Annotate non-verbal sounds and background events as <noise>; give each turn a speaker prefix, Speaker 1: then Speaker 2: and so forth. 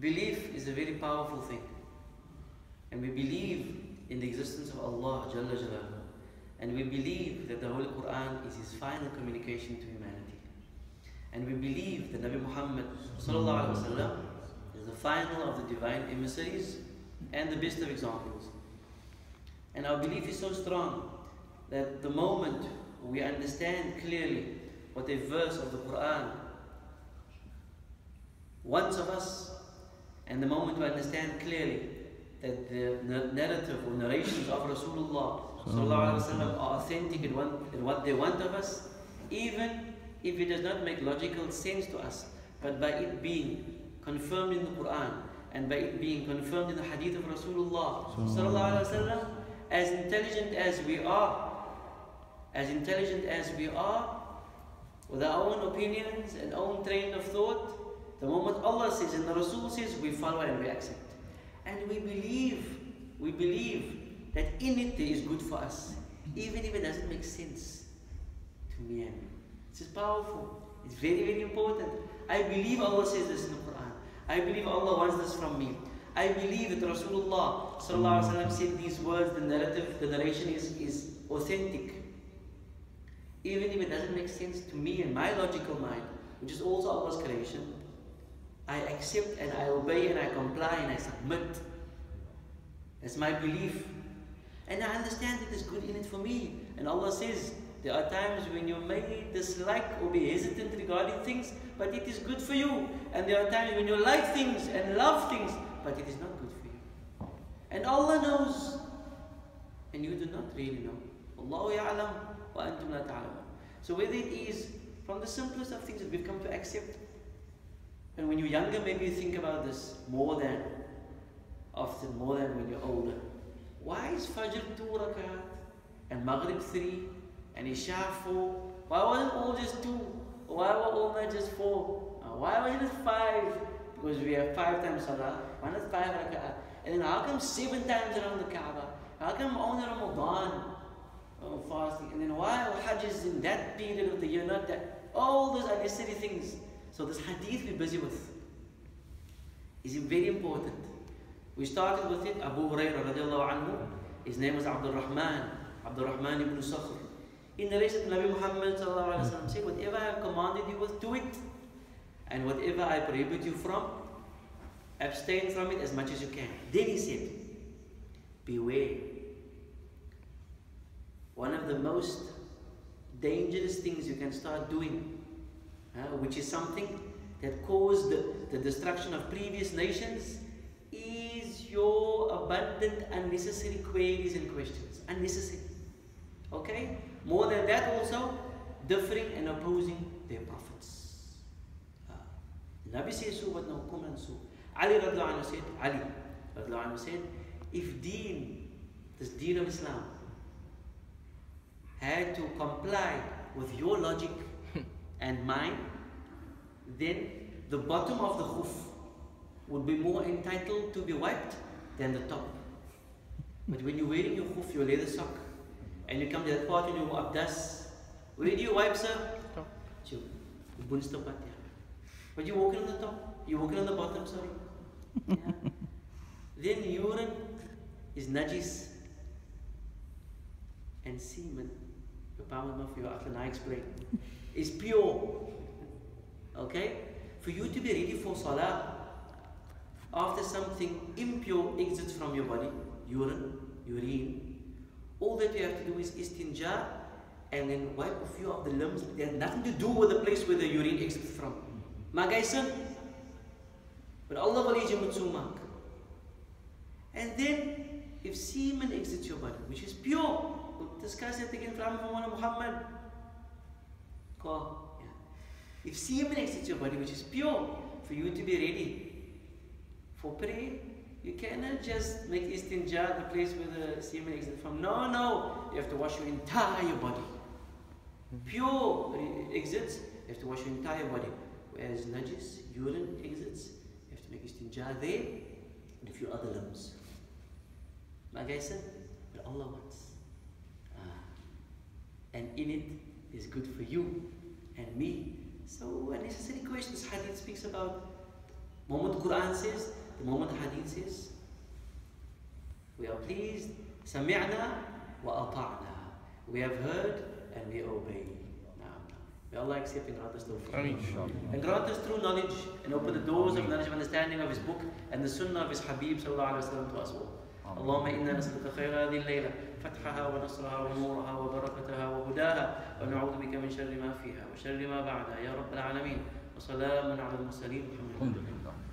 Speaker 1: Belief is a very powerful thing. And we believe in the existence of Allah Jalla Jalaluhu. And we believe that the Holy Quran is His final communication to humanity. And we believe that Nabi Muhammad Wasallam is the final of the divine emissaries and the best of examples. And our belief is so strong that the moment we understand clearly what a verse of the Quran wants of us, and the moment we understand clearly that the narrative or narrations of Rasulullah are authentic in what they want of us, even if it does not make logical sense to us, but by it being confirmed in the Quran and by it being confirmed in the hadith of Rasulullah, as intelligent as we are, as intelligent as we are, with our own opinions and own train of thought, the moment Allah says and the Rasul says, we follow and we accept. And we believe, we believe that in it there is good for us, even if it doesn't make sense to me and you. This is powerful. It's very, very important. I believe Allah says this in the Quran. I believe Allah wants this from me. I believe that Rasulullah said these words, the narrative, the narration is, is authentic. Even if it doesn't make sense to me and my logical mind, which is also Allah's creation, I accept and I obey and I comply and I submit. That's my belief. And I understand that there's good in it for me. And Allah says, there are times when you may dislike or be hesitant regarding things, but it is good for you. And there are times when you like things and love things, but it is not good for you. And Allah knows, and you do not really know. Allahu ya'lam wa antum la ta'lamun. So whether it is from the simplest of things that we've come to accept, and when you're younger, maybe you think about this more than often, more than when you're older. Why is Fajr two rakat and Maghrib three and Isha four? Why wasn't all just two? Why were all not just four? Uh, why wasn't it five? Because we have five times Salah, one is five rakat. And then how come seven times around the Kaaba? How come only Ramadan oh, fasting? And then why Hajj is in that period of the year, not that? All those unnecessary things. So this hadith we're busy with is very important. We started with it, Abu Hurairah radiallahu anhu. His name was Abdul Rahman, Abdul Rahman ibn Sakhr. In the rest of Nabi Muhammad said, whatever I have commanded you with, do it. And whatever I prohibit you from, abstain from it as much as you can. Then he said, beware. One of the most dangerous things you can start doing, which is something that caused the, destruction of previous nations, is your abundant unnecessary queries and questions. Unnecessary. Okay? More than that also, differing and opposing their prophets. Uh, Nabi says so, but no, come and so. Ali said, Ali said, if deen, this deen of Islam, had to comply with your logic and mine, then the bottom of the hoof would be more entitled to be wiped than the top. But when you're wearing your hoof, your leather sock, and you come to that part when you abdas, where do you wipe, sir? Top. So, But you're walking on the top, you're walking on the bottom, sorry. <laughs> Yeah. then urine is najis and semen, the power of your I explain, is pure. Okay? For you to be ready for salah, after something impure exits from your body, urine, urine, all that you have to do is istinja and then wipe a few of the limbs. They have nothing to do with the place where the urine exits from. Magaisan. But Allah will. And then, if semen exits your body, which is pure, we'll discuss it again from Muhammad. If semen exits your body, which is pure, for you to be ready for prayer, you cannot just make istinja the place where the semen exits from. No, no. You have to wash your entire body. Pure exits, you have to wash your entire body. Whereas najis, urine exits, you have to make istinja there and a few other limbs. Like I said, but Allah wants. Ah. And in it is good for you and me. So a necessary question, this hadith speaks about the moment Quran says, the moment hadith says, we are pleased, sami'na wa ata'na. We have heard and we obey. May Allah accept and grant us tawfiq. And grant us true knowledge and open the doors of knowledge of understanding of His book and the sunnah of His Habib sallallahu alayhi wa sallam to us all. اللهم إنا نسألك خير هذه الليلة فتحها ونصرها ونورها وبركتها وهداها ونعوذ بك من شر ما فيها وشر ما بعدها. يا رب العالمين. وسلام على المرسلين.
Speaker 2: الحمد لله.